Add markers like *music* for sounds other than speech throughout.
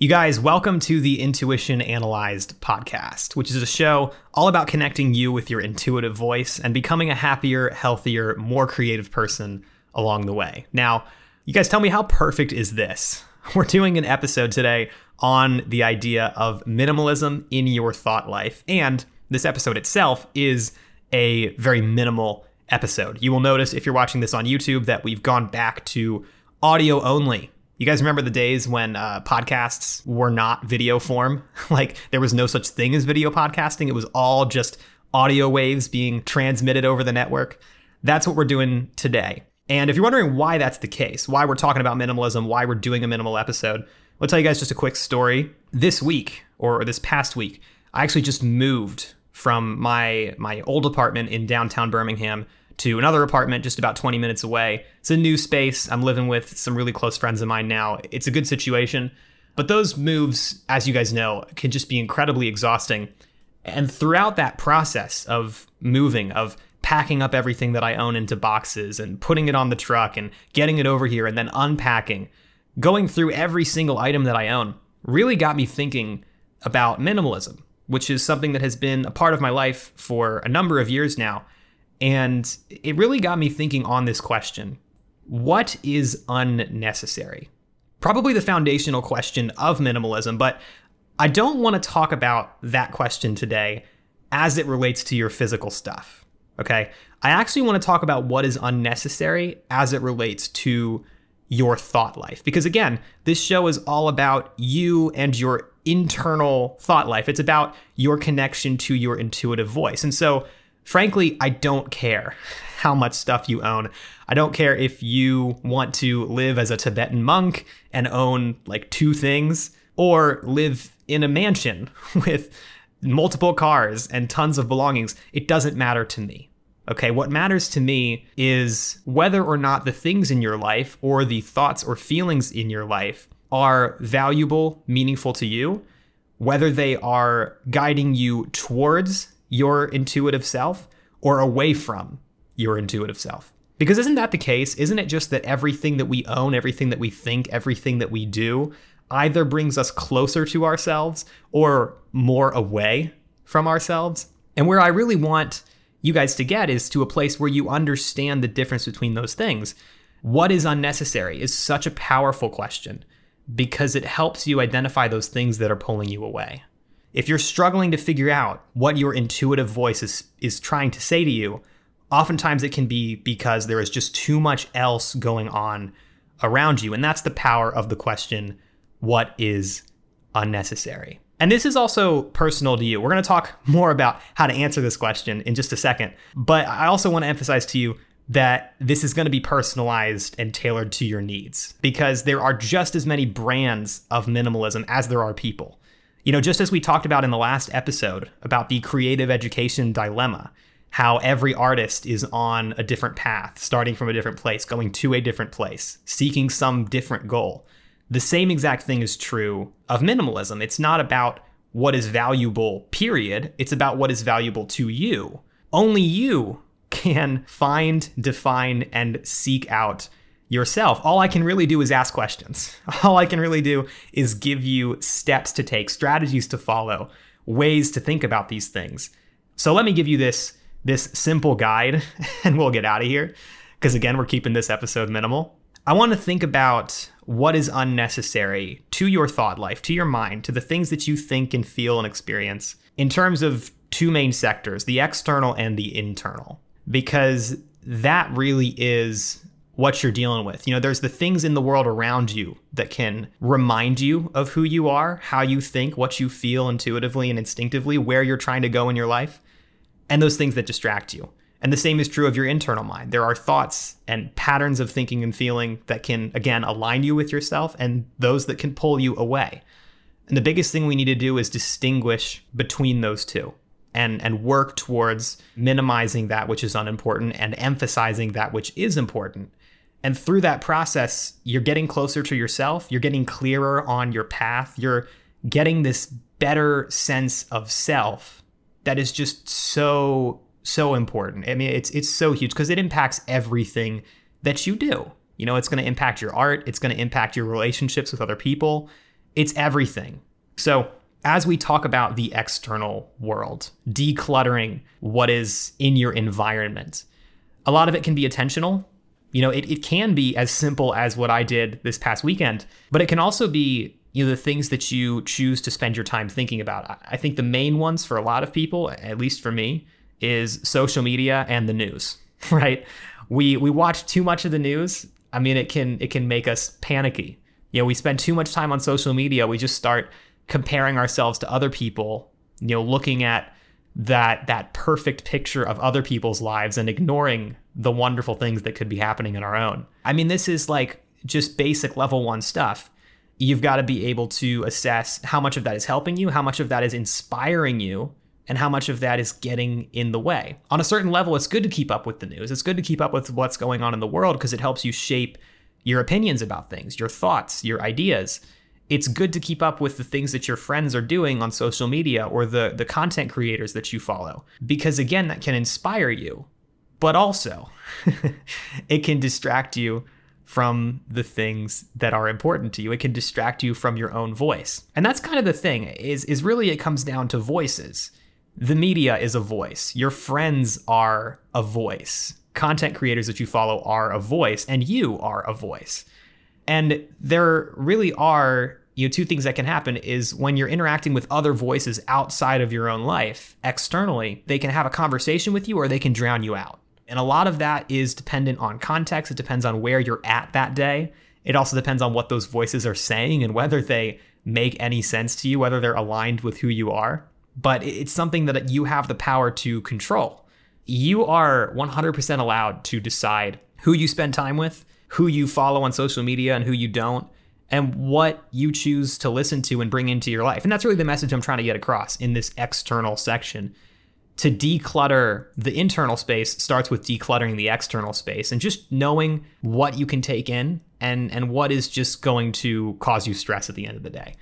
You guys, welcome to the Intuition Analyzed podcast, which is a show all about connecting you with your intuitive voice and becoming a happier, healthier, more creative person along the way. Now, you guys tell me how perfect is this? *laughs* We're doing an episode today on the idea of minimalism in your thought life. And this episode itself is a very minimal episode. You will notice if you're watching this on YouTube that we've gone back to audio only you guys remember the days when uh, podcasts were not video form? *laughs* like there was no such thing as video podcasting. It was all just audio waves being transmitted over the network. That's what we're doing today. And if you're wondering why that's the case, why we're talking about minimalism, why we're doing a minimal episode, I'll tell you guys just a quick story. This week or this past week, I actually just moved from my my old apartment in downtown Birmingham to another apartment just about 20 minutes away. It's a new space. I'm living with some really close friends of mine now. It's a good situation. But those moves, as you guys know, can just be incredibly exhausting. And throughout that process of moving, of packing up everything that I own into boxes and putting it on the truck and getting it over here and then unpacking, going through every single item that I own really got me thinking about minimalism, which is something that has been a part of my life for a number of years now. And it really got me thinking on this question what is unnecessary? Probably the foundational question of minimalism, but I don't want to talk about that question today as it relates to your physical stuff. Okay. I actually want to talk about what is unnecessary as it relates to your thought life. Because again, this show is all about you and your internal thought life. It's about your connection to your intuitive voice. And so frankly, I don't care how much stuff you own. I don't care if you want to live as a Tibetan monk and own like two things or live in a mansion *laughs* with multiple cars and tons of belongings. It doesn't matter to me. Okay, what matters to me is whether or not the things in your life or the thoughts or feelings in your life are valuable, meaningful to you, whether they are guiding you towards your intuitive self or away from your intuitive self. Because isn't that the case? Isn't it just that everything that we own, everything that we think, everything that we do either brings us closer to ourselves or more away from ourselves? And where I really want you guys to get is to a place where you understand the difference between those things. What is unnecessary is such a powerful question because it helps you identify those things that are pulling you away. If you're struggling to figure out what your intuitive voice is, is trying to say to you, oftentimes it can be because there is just too much else going on around you. And that's the power of the question what is unnecessary? And this is also personal to you. We're going to talk *laughs* more about how to answer this question in just a second. But I also want to emphasize to you that this is going to be personalized and tailored to your needs because there are just as many brands of minimalism as there are people. You know, just as we talked about in the last episode about the creative education dilemma, how every artist is on a different path, starting from a different place, going to a different place, seeking some different goal. The same exact thing is true of minimalism. It's not about what is valuable, period. It's about what is valuable to you. Only you can find, define, and seek out yourself. All I can really do is ask questions. *laughs* All I can really do is give you steps to take, strategies to follow, ways to think about these things. So let me give you this this simple guide *laughs* and we'll get out of here because again, we're keeping this episode minimal. I want to think about what is unnecessary to your thought life, to your mind, to the things that you think and feel and experience in terms of two main sectors, the external and the internal. Because that really is what you're dealing with. You know, there's the things in the world around you that can remind you of who you are, how you think, what you feel intuitively and instinctively, where you're trying to go in your life, and those things that distract you. And the same is true of your internal mind. There are thoughts and patterns of thinking and feeling that can, again, align you with yourself and those that can pull you away. And the biggest thing we need to do is distinguish between those two and, and work towards minimizing that which is unimportant and emphasizing that which is important and through that process, you're getting closer to yourself, you're getting clearer on your path, you're getting this better sense of self that is just so so important. I mean, it's it's so huge because it impacts everything that you do. You know, it's going to impact your art, it's going to impact your relationships with other people, it's everything. So, as we talk about the external world, decluttering what is in your environment, a lot of it can be attentional. You know, it, it can be as simple as what I did this past weekend, but it can also be you know the things that you choose to spend your time thinking about. I think the main ones for a lot of people, at least for me, is social media and the news, *laughs* right? We we watch too much of the news. I mean, it can it can make us panicky. You know, we spend too much time on social media. We just start comparing ourselves to other people, you know, looking at that that perfect picture of other people's lives and ignoring the wonderful things that could be happening in our own. I mean, this is like just basic level 1 stuff. You've got to be able to assess how much of that is helping you, how much of that is inspiring you, and how much of that is getting in the way. On a certain level, it's good to keep up with the news. It's good to keep up with what's going on in the world because it helps you shape your opinions about things, your thoughts, your ideas it's good to keep up with the things that your friends are doing on social media or the the content creators that you follow. Because again that can inspire you but also *laughs* it can distract you from the things that are important to you. It can distract you from your own voice. And that's kind of the thing is is really it comes down to voices. The media is a voice. Your friends are a voice. Content creators that you follow are a voice and you are a voice. And there really are you know two things that can happen is when you're interacting with other voices outside of your own life externally, they can have a conversation with you or they can drown you out. And a lot of that is dependent on context. It depends on where you're at that day. It also depends on what those voices are saying and whether they make any sense to you, whether they're aligned with who you are. But it's something that you have the power to control. You are 100% allowed to decide who you spend time with who you follow on social media and who you don't, and what you choose to listen to and bring into your life. And that's really the message I'm trying to get across in this external section. To declutter the internal space starts with decluttering the external space and just knowing what you can take in and and what is just going to cause you stress at the end of the day.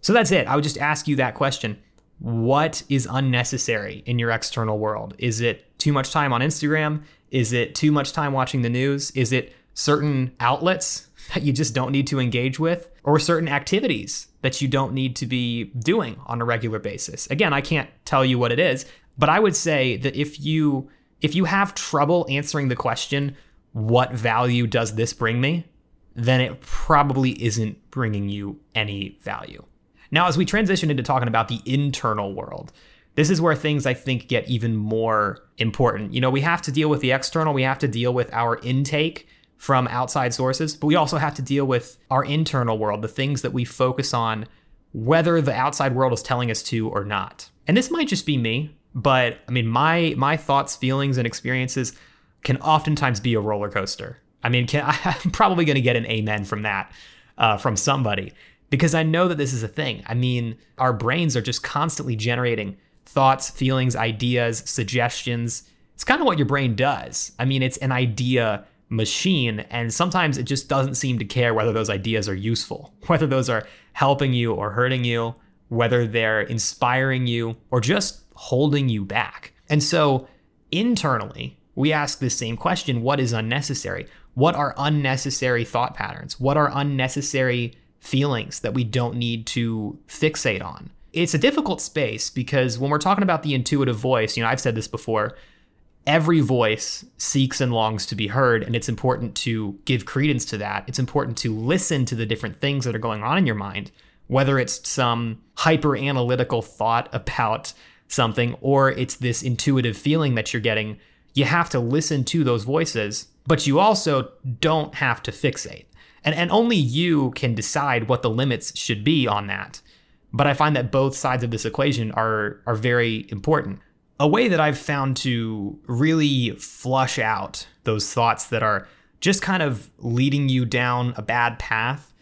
So that's it. I would just ask you that question. What is unnecessary in your external world? Is it too much time on Instagram? Is it too much time watching the news? Is it certain outlets that you just don't need to engage with, or certain activities that you don't need to be doing on a regular basis. Again, I can't tell you what it is, but I would say that if you if you have trouble answering the question, what value does this bring me? Then it probably isn't bringing you any value. Now, as we transition into talking about the internal world, this is where things I think get even more important. You know, we have to deal with the external, we have to deal with our intake from outside sources, but we also have to deal with our internal world, the things that we focus on, whether the outside world is telling us to or not. And this might just be me, but I mean, my my thoughts, feelings, and experiences can oftentimes be a roller coaster. I mean, can, *laughs* I'm probably going to get an amen from that uh, from somebody because I know that this is a thing. I mean, our brains are just constantly generating thoughts, feelings, ideas, suggestions. It's kind of what your brain does. I mean, it's an idea machine. And sometimes it just doesn't seem to care whether those ideas are useful, *laughs* whether those are helping you or hurting you, whether they're inspiring you or just holding you back. And so internally, we ask this same question what is unnecessary? What are unnecessary thought patterns? What are unnecessary feelings that we don't need to fixate on? It's a difficult space because when we're talking about the intuitive voice, you know, I've said this before, every voice seeks and longs to be heard and it's important to give credence to that. It's important to listen to the different things that are going on in your mind whether it's some hyper analytical thought about something or it's this intuitive feeling that you're getting. You have to listen to those voices but you also don't have to fixate. And and only you can decide what the limits should be on that. But i find that both sides of this equation are are very important a way that I've found to really flush out those thoughts that are just kind of leading you down a bad path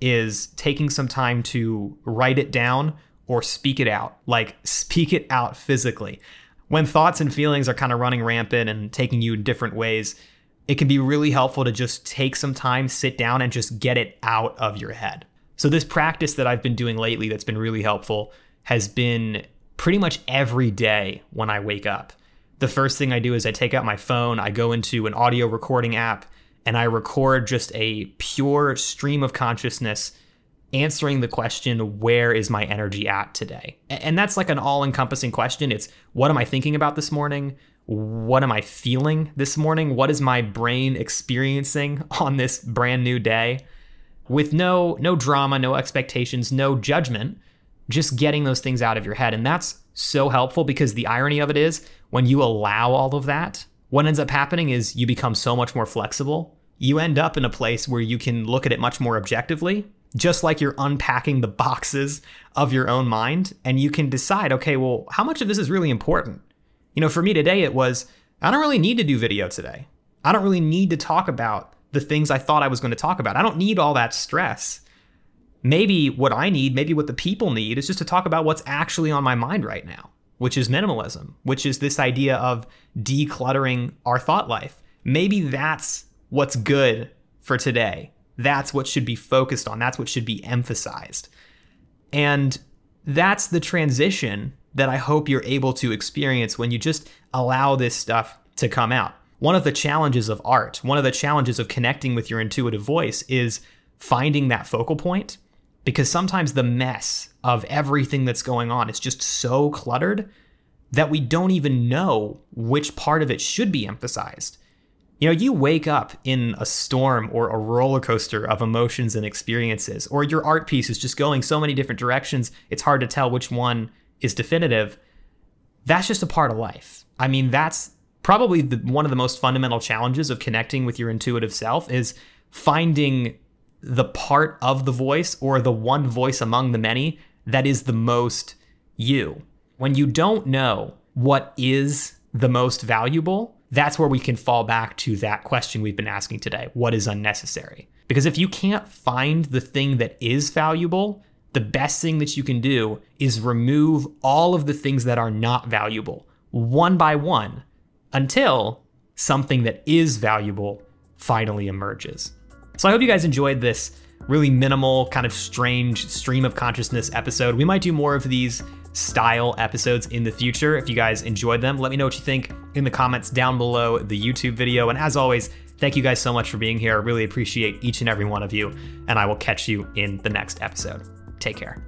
is taking some time to write it down or speak it out, like *laughs* speak it out physically. When thoughts and feelings are kind of running rampant and taking you in different ways, it can be really helpful to just take some time, sit down, and just get it out of your head. So, this practice that I've been doing lately that's been really helpful has been pretty much every day when I wake up. The first thing I do is I take out my phone, I go into an audio recording app, and I record just a pure stream of consciousness answering the question, where is my energy at today? And that's like an all encompassing question. It's what am I thinking about this morning? What am I feeling this morning? What is my brain experiencing *laughs* on this brand new day? With no no drama, no expectations, no judgment, just getting those things out of your head. And that's so helpful because the irony of it is when you allow all of that, what ends up happening is you become so much more flexible. You end up in a place where you can look at it much more objectively, just like you're unpacking the *laughs* boxes of your own mind, and you can decide, okay, well, how much of this is really important? You know, for me today, it was, I don't really need to do video today. I don't really need to talk about the things I thought I was going to talk about. I don't need all that stress. Maybe what I need, maybe what the people need, is just to talk about what's actually on my mind right now, which is minimalism, which is this idea of decluttering our thought life. Maybe that's what's good for today. That's what should be focused on. That's what should be emphasized. And that's the transition that I hope you're able to experience when you just allow this stuff to come out. One of the challenges of art, one of the challenges of connecting with your intuitive voice is finding that focal point because sometimes the mess of everything that's going on is just so cluttered that we don't even know which part of it should be emphasized. You know, you wake up in a storm or a roller coaster of emotions and experiences, or your art piece is just going so many different directions, it's hard to tell which one is definitive. That's just a part of life. I mean, that's probably the, one of the most fundamental challenges of connecting with your intuitive self is finding the part of the voice or the one voice among the many that is the most you. When you don't know what is the most valuable, that's where we can fall back to that question we've been asking today what is unnecessary? Because if you can't find the thing that is valuable, the best thing that you can do is remove all of the things that are not valuable one by one until something that is valuable finally emerges. So I hope you guys enjoyed this really minimal, kind of strange stream of consciousness episode. We might do more of these style episodes in the future. If you guys enjoyed them, let me know what you think in the comments down below the YouTube video. And as always, thank you guys so much for being here. I really appreciate each and every one of you. And I will catch you in the next episode. Take care.